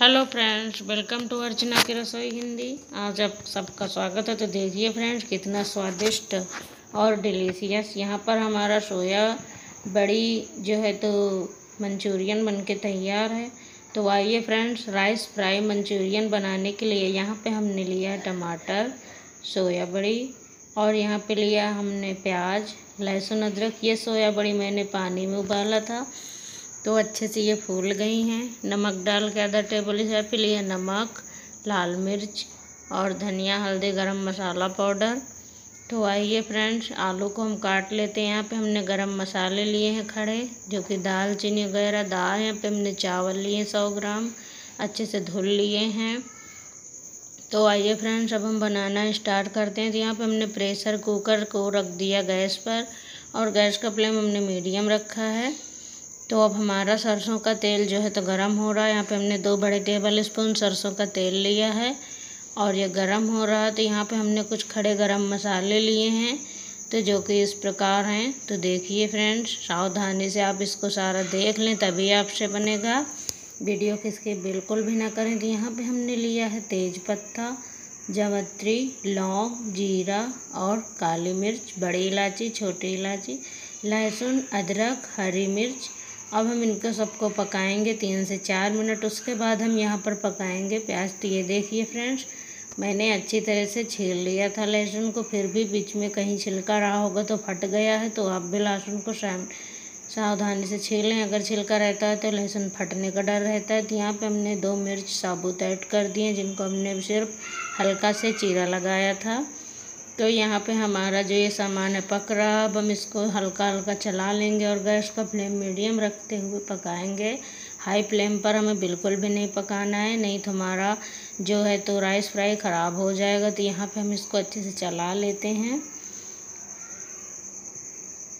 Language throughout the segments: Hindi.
Hello friends welcome to Archana की रसोई हिंदी आज आप सबका स्वागत है। तो देखिए फ्रेंड्स कितना स्वादिष्ट और डिलीशियस यहाँ पर हमारा सोया बड़ी जो है तो मंचूरियन बनके तैयार है। तो आइए फ्रेंड्स राइस फ्राई मंचूरियन बनाने के लिए यहाँ पे हमने लिया टमाटर, सोया बड़ी, और यहाँ पे लिया हमने प्याज, लहसुन, अदरक। ये सोया बड़ी मैंने पानी में उबाला था। तो अच्छे से ये फूल गई हैं। नमक डाल के आधा टेबल स्पून लिए नमक, लाल मिर्च और धनिया, हल्दी, गरम मसाला पाउडर। तो आइए फ्रेंड्स, आलू को हम काट लेते हैं। यहाँ पे हमने गरम मसाले लिए हैं खड़े, जो कि दाल चीनी वगैरह, दाल यहाँ पे हमने चावल लिए सौ ग्राम, अच्छे से धुल लिए हैं। तो आइए फ्रेंड्स, अब हम बनाना स्टार्ट करते हैं। तो यहाँ पे हमने प्रेशर कुकर को रख दिया गैस पर, और गैस का फ्लेम हमने मीडियम रखा है। तो अब हमारा सरसों का तेल जो है तो गरम हो रहा है। यहाँ पे हमने दो बड़े टेबल स्पून सरसों का तेल लिया है और ये गरम हो रहा है। तो यहाँ पे हमने कुछ खड़े गरम मसाले लिए हैं। तो जो कि इस प्रकार हैं। तो देखिए फ्रेंड्स, सावधानी से आप इसको सारा देख लें, तभी आपसे बनेगा। वीडियो को इसके बिल्कुल भी ना करें। तो यहाँ पे हमने लिया है तेज जवत्री, लौंग, जीरा और काली मिर्च, बड़ी इलायची, छोटी इलायची, लहसुन, अदरक, हरी मिर्च अब हम इनको सबको पकाएँगे तीन से चार मिनट, उसके बाद हम यहाँ पर पकाएँगे प्याज। तो ये देखिए फ्रेंड्स, मैंने अच्छी तरह से छील लिया था लहसुन को, फिर भी बीच में कहीं छिलका रहा होगा तो फट गया है तो आप भी लहसुन को सावधानी से छीलें अगर छिलका रहता है तो लहसुन फटने का डर रहता है। तो यहाँ पे हमने दो मिर्च साबुत ऐड कर दिए, जिनको हमने सिर्फ़ हल्का से चीरा लगाया था। तो यहाँ पे हमारा जो ये सामान है, पक रहा अब हम इसको हल्का हल्का चला लेंगे और गैस का फ्लेम मीडियम रखते हुए पकाएँगे। हाई फ्लेम पर हमें बिल्कुल भी नहीं पकाना है, नहीं तो हमारा जो है तो राइस फ्राई ख़राब हो जाएगा। तो यहाँ पे हम इसको अच्छे से चला लेते हैं।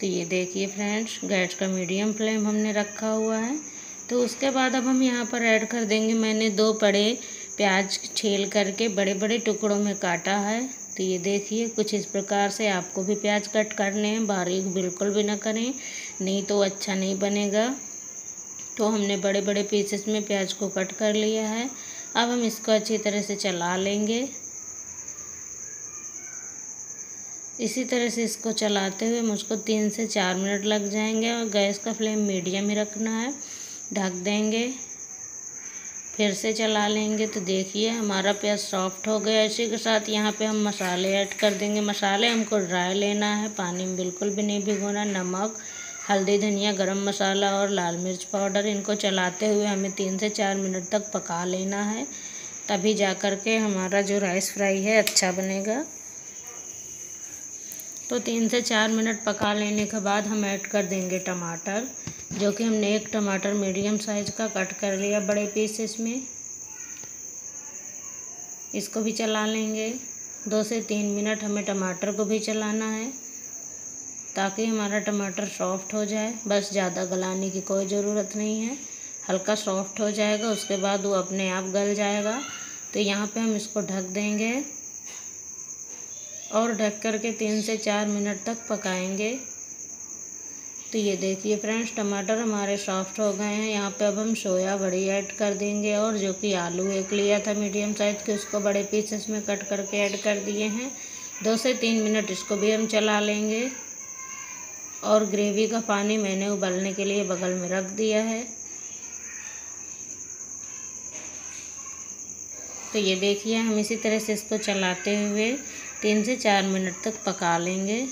तो ये देखिए फ्रेंड्स, गैस का मीडियम फ्लेम हमने रखा हुआ है। तो उसके बाद अब हम यहाँ पर ऐड कर देंगे। मैंने दो बड़े प्याज छील करके बड़े बड़े टुकड़ों में काटा है। तो ये देखिए, कुछ इस प्रकार से आपको भी प्याज कट करने हैं। बारीक बिल्कुल भी ना करें, नहीं तो अच्छा नहीं बनेगा। तो हमने बड़े बड़े पीसेस में प्याज को कट कर लिया है। अब हम इसको अच्छी तरह से चला लेंगे। इसी तरह से इसको चलाते हुए मुझको तीन से चार मिनट लग जाएँगे और गैस का फ्लेम मीडियम ही रखना है। ढक देंगे। फिर से चला लेंगे तो देखिए हमारा प्याज सॉफ्ट हो गया इसी के साथ यहाँ पे हम मसाले ऐड कर देंगे। मसाले हमको ड्राई लेना है, पानी में बिल्कुल भी नहीं भिगोना, नमक, हल्दी, धनिया, गरम मसाला और लाल मिर्च पाउडर इनको चलाते हुए हमें तीन से चार मिनट तक पका लेना है। तभी जा कर के हमारा जो राइस फ्राई है अच्छा बनेगा। तो तीन से चार मिनट पका लेने के बाद हम ऐड कर देंगे टमाटर। जो कि हमने एक टमाटर मीडियम साइज़ का कट कर लिया बड़े पीसेस में। इसको भी चला लेंगे। दो से तीन मिनट हमें टमाटर को भी चलाना है ताकि हमारा टमाटर सॉफ्ट हो जाए। बस ज़्यादा गलाने की कोई ज़रूरत नहीं है। हल्का सॉफ्ट हो जाएगा, उसके बाद वो अपने आप गल जाएगा। तो यहाँ पे हम इसको ढक देंगे और ढक कर के तीन से चार मिनट तक पकाएँगे। तो ये देखिए फ्रेंड्स, टमाटर हमारे सॉफ्ट हो गए हैं। यहाँ पे अब हम सोया बड़ी ऐड कर देंगे और जो कि आलू एक लिया था मीडियम साइज़ के, उसको बड़े पीसेस में कट करके ऐड कर दिए हैं। दो से तीन मिनट इसको भी हम चला लेंगे। और ग्रेवी का पानी मैंने उबलने के लिए बगल में रख दिया है। तो ये देखिए, हम इसी तरह से इसको चलाते हुए तीन से चार मिनट तक पका लेंगे।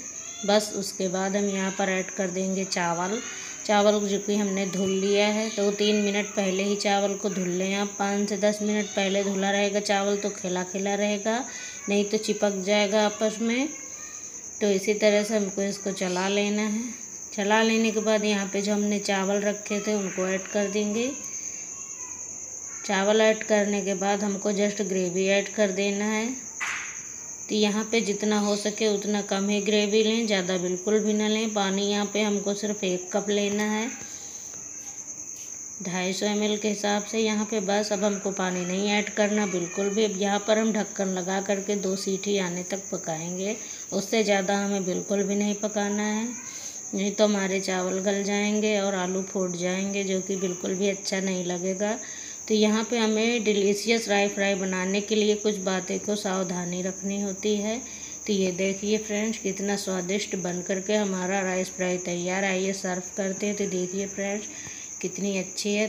बस उसके बाद हम यहाँ पर ऐड कर देंगे चावल। चावल जो कि हमने धुल लिया है तो तीन मिनट पहले ही चावल को धुल लें आप। पाँच से दस मिनट पहले धुला रहेगा चावल तो खिला खिला रहेगा, नहीं तो चिपक जाएगा आपस में। तो इसी तरह से हमको इसको चला लेना है। चला लेने के बाद यहाँ पे जो हमने चावल रखे थे उनको ऐड कर देंगे। चावल ऐड करने के बाद हमको जस्ट ग्रेवी ऐड कर देना है। तो यहाँ पे जितना हो सके उतना कम ही ग्रेवी लें, ज़्यादा बिल्कुल भी ना लें। पानी यहाँ पे हमको सिर्फ़ एक कप लेना है। ढाई सौ एम के हिसाब से यहाँ पे बस, अब हमको पानी नहीं ऐड करना, बिल्कुल भी। अब यहाँ पर हम ढक्कन लगा करके दो सीटी आने तक पकाएँगे। उससे ज़्यादा हमें बिल्कुल भी नहीं पकाना है। नहीं तो हमारे चावल गल जाएँगे और आलू फूट जाएँगे, जो कि बिल्कुल भी अच्छा नहीं लगेगा। तो यहाँ पे हमें डिलीशियस राई फ्राई बनाने के लिए कुछ बातें को सावधानी रखनी होती है। तो ये देखिए फ्रेंड्स कितना स्वादिष्ट बन करके हमारा राइस फ्राई तैयार आइए सर्व करते हैं। तो देखिए फ्रेंड्स कितनी अच्छी है।